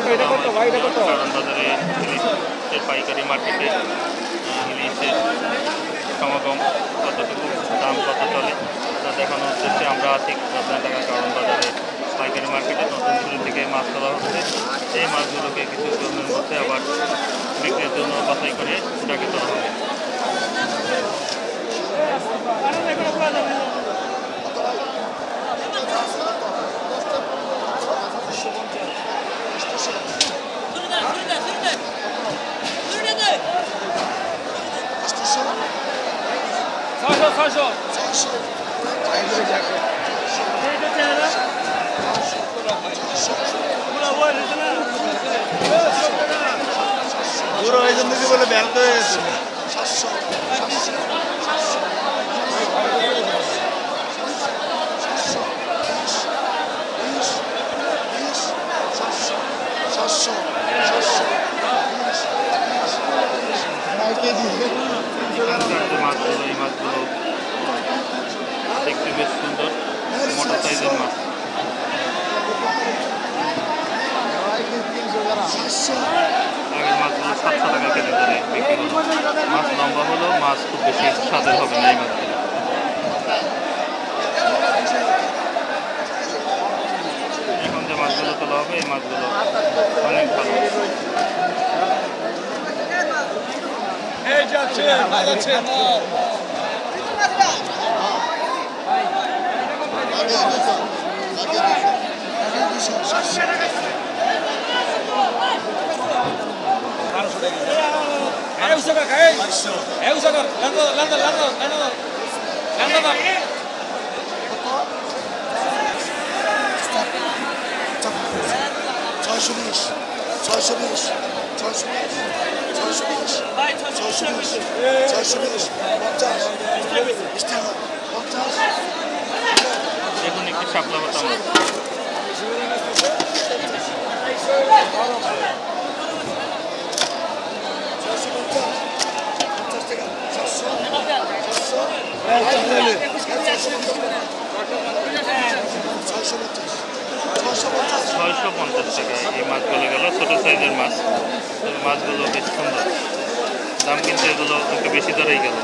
কারণ বাজারে ইলিশের পাইকারি মার্কেটে ইলিশের সমাগম কতটুকু দাম কত চলে তা দেখানোর উদ্দেশ্যে আমরা আছি রত্না টাকা কারণ বাজারে পাইকারি মার্কেটে নতুন শুরু থেকে মাছ তোলা হচ্ছে এই মাছগুলোকে কিছু জনের মধ্যে আবার বিক্রির জন্য বাছাই করে ডাকে তোলা হবে 上手，上手。Buraya aydın dedi böyle belde. Sasso, sasso, sasso. Merak ediyorum. এখানকার যে মাছগুলো এই মাছগুলো দেখতে বেশ সুন্দর। মোটা সাইজের মাছ মাছগুলো সাতশো টাকা কেজি ধরে বিক্রি মাছ লম্বা হলেও মাছ খুব বেশি স্বাদের হবে না এই মাছগুলো এখন যে মাছগুলো তোলা হবে, এই মাছগুলো অনেক ভালো। এই যাচ্ছে যাচ্ছে। এই উসাকা এই। এই উসাকা লান্দা লান্দা লান্দা লান্দা লান্দা ছয়শো বিশ ছয়শো বিশ ছয়শো বিশ ছয়শো বিশ ছয়শো বিশ ছয়শো বিশ পঞ্চাশ বিশ। টাকা পঞ্চাশ দেখুন একটি শাপলা পাতা মাছ ছয়শো পঞ্চাশ পঞ্চাশ টাকা চারশো ছয়শো পঞ্চাশ টাকা এই মাছগুলো গেল, ছোটো সাইজের মাছ। মাছগুলো বেশ সুন্দর। দাম কিন্তু এগুলো একটু বেশি দরেই গেল।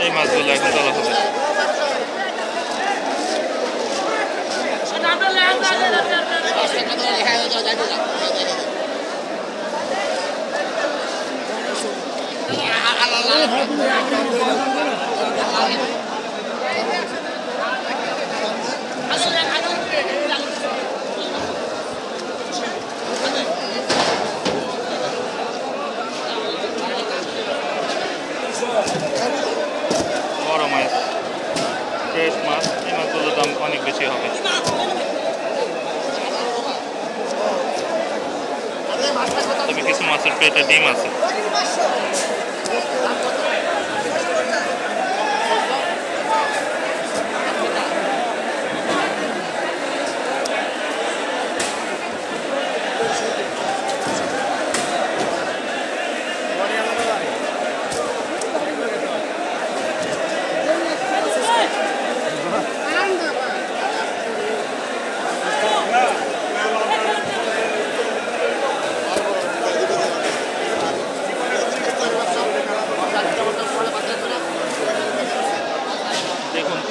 এই মাছগুলো এখন তোলা হবে। বড় অনেক বেশি হবে তবে কিছু মাছের পেটে ডিম আছে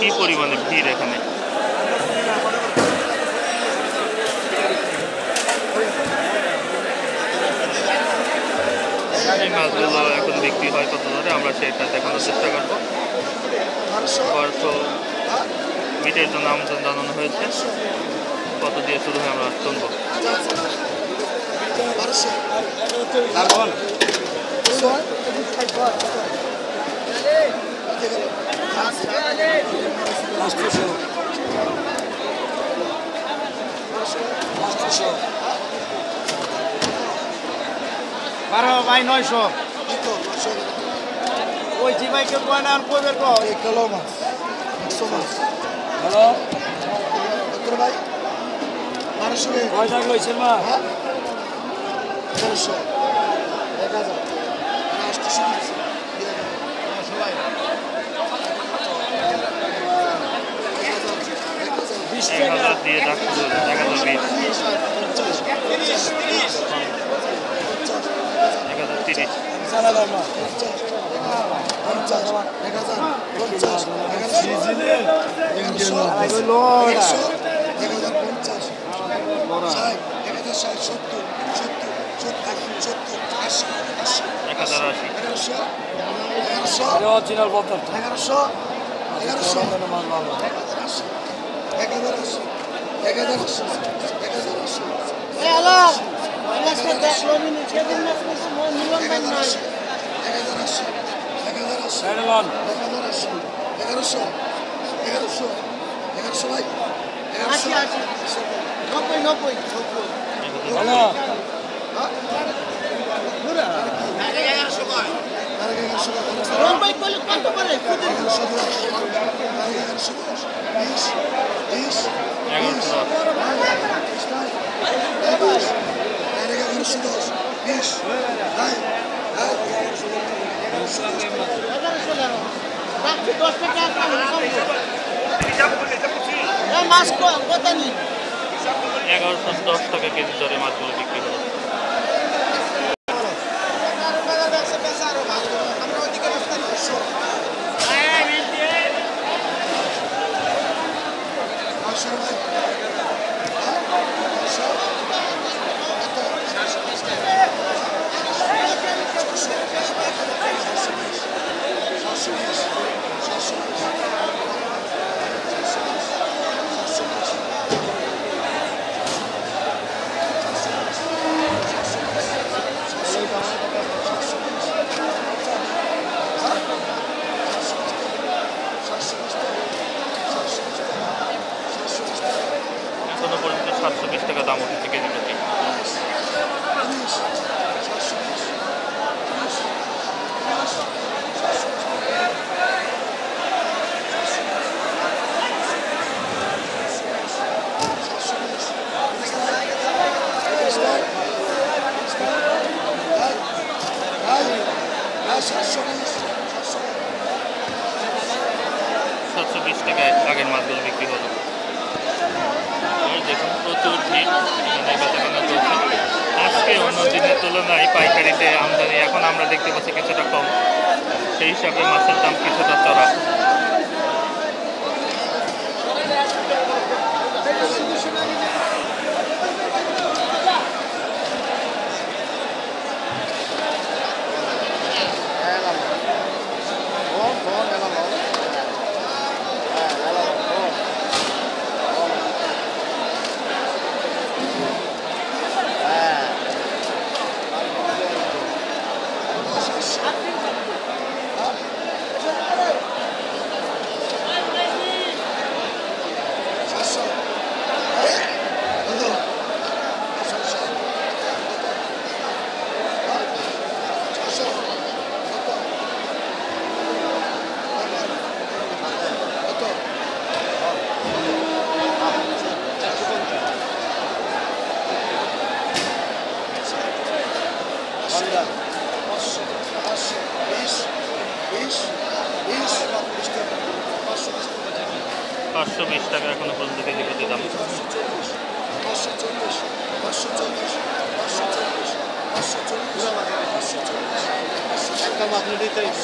কি পরিমাণে ভিড় এখানে? মাছগুলো এখন বিক্রি হয় কত ধরে আমরা সেটা দেখানোর চেষ্টা করব। মিটের জন্য আমন্ত্রণ জানানো হয়েছে। কত দিয়ে শুরু হয় আমরা শুনব। Para vai nós só. Oi, vai que eu vou poder ver qual. E caloma. Somos. Hello. Vai. Para subir. Vai É casa. Acho. এক হাজার সত্তর আশি আশি এক হাজার আশি এগারোশো। এগারোশো। অরিজিনাল বদল এগারোশো। এগারোশো। এক হাজার আশি Ne kadar hoşsunuz? Ne kadar hoşsunuz? Ey Allah! Anlaşma deklonunu çevirmez misin? 10 milyon ben lazım. Ne kadar hoşsun? Ne kadar hoşsun? Ne kadar hoşsun? Ne kadar hoşsun? Ne kadar hoşsun? Ne kadar hoşsun? Ne kadar hoşsun? Ne kadar hoşsun? No এগারোশো দশ টাকা KG দরে মাছগুলো বিক্রি হলো পাঁচশো ভাই এখনও পর্যন্ত সাতশো বিশ টাকা দাম উঠেছে কেজি প্রতি সাতশো বিশ টাকায় আগের মাছগুলো বিক্রি হলো আর দেখুন আজকে অন্য দিনের তুলনায় পাইকারিতে আমদানি এখন আমরা দেখতে পাচ্ছি কিছুটা কম। সেই হিসাবে মাছের দাম কিছুটা চড়া। 頭濡れたりとか。